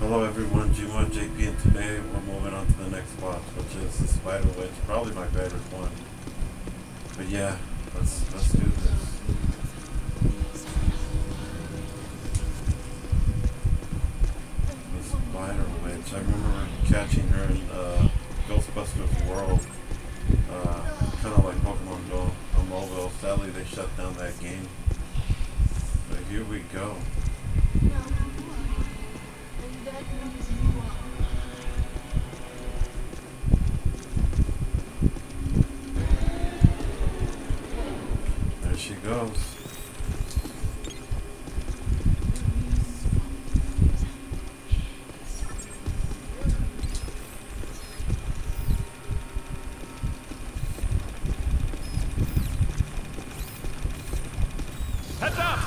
Hello everyone, G1 JP and today we're moving on to the next boss, which is the Spider Witch, probably my favorite one. But yeah, let's let's do this. The Spider Witch, I remember catching her in uh, Ghostbusters World, uh, kind of like Pokemon Go on mobile. Sadly they shut down that game. But here we go. She goes. Heads up!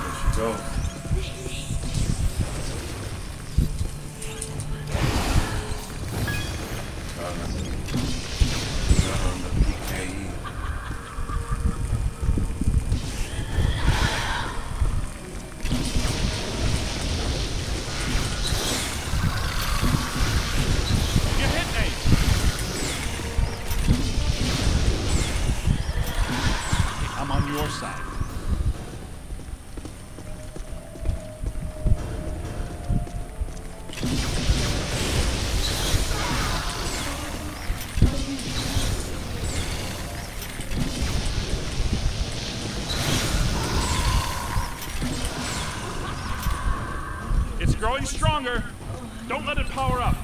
There she goes. Stronger. Don't let it power up.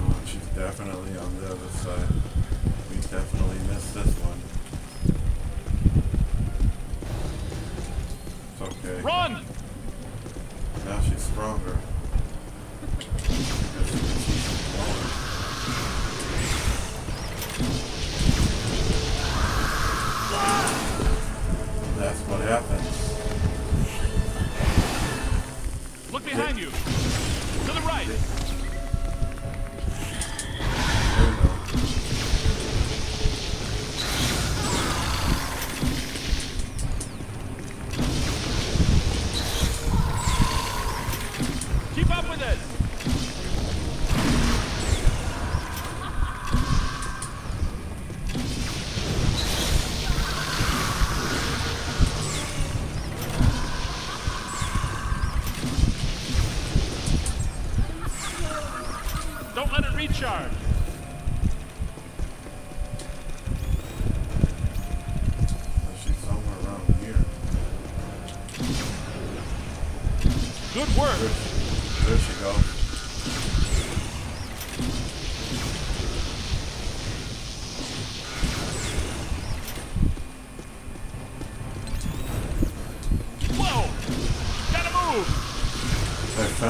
Oh, she's definitely on the other side. We definitely Keep up with it. Don't let it recharge. She's somewhere around here. Good work.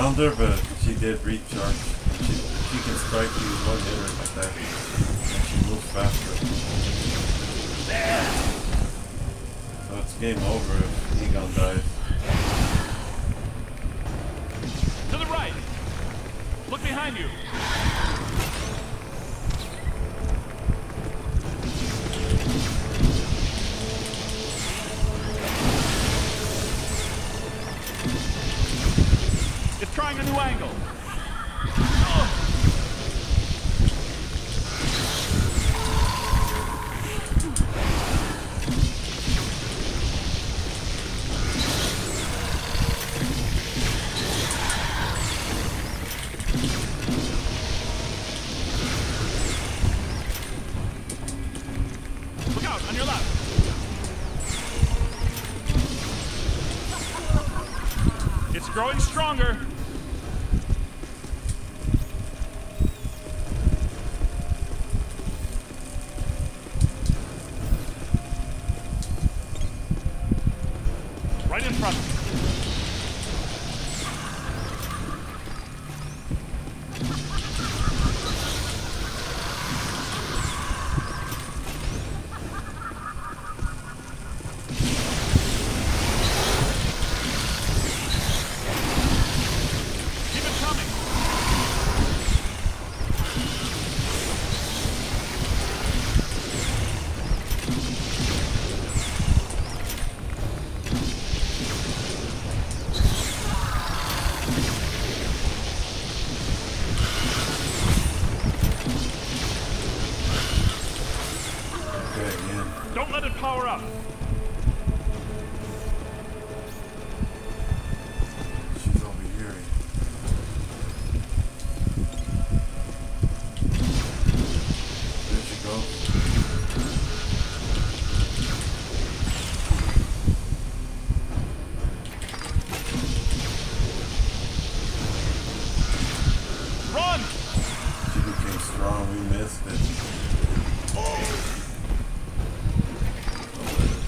Found her, but she did recharge. She, she can strike you one hitter like that. And she moves faster. So it's game over if Egon dies. Trying a new angle. Growing stronger.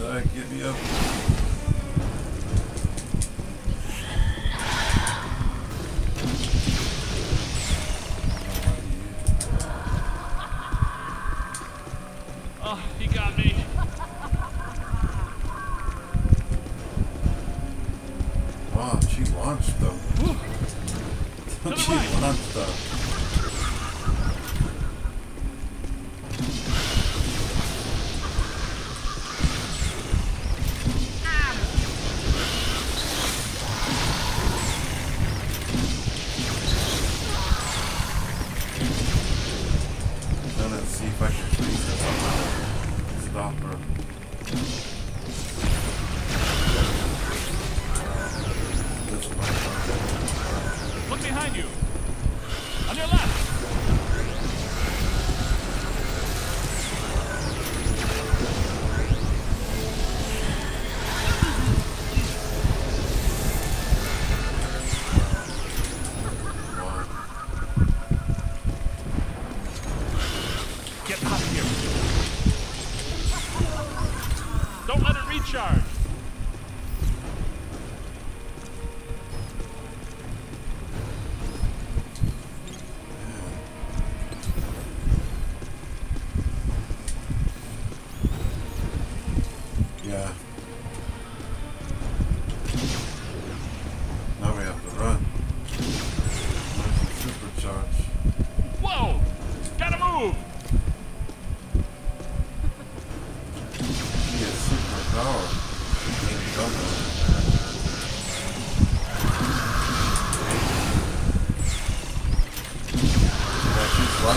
Alright, get me up. Oh, he got me. Wow, she launched them. she launched them. charge.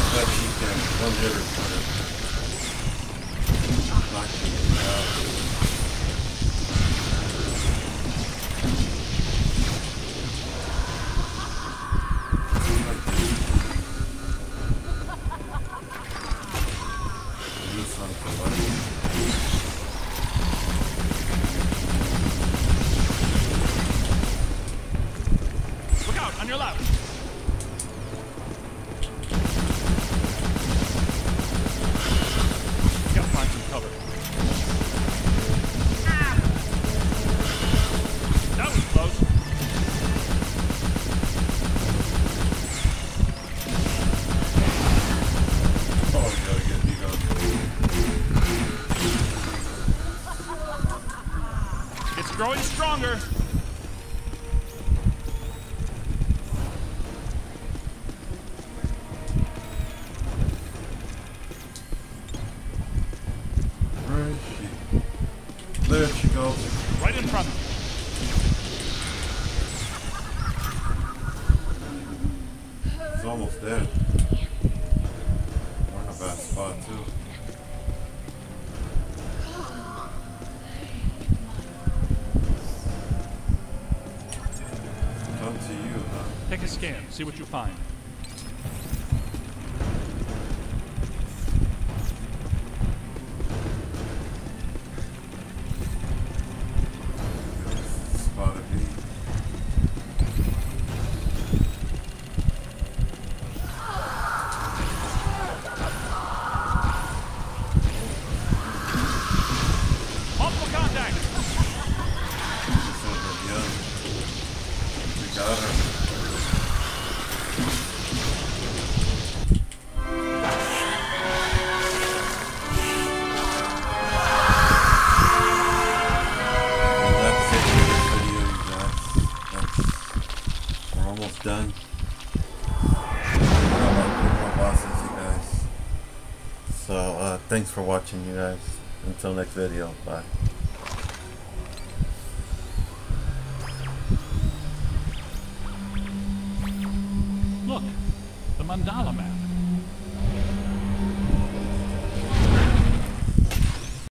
side of you can. One. Look out, on your left! scan, see what you find. So uh, thanks for watching, you guys. Until next video. Bye. Look, the mandala map.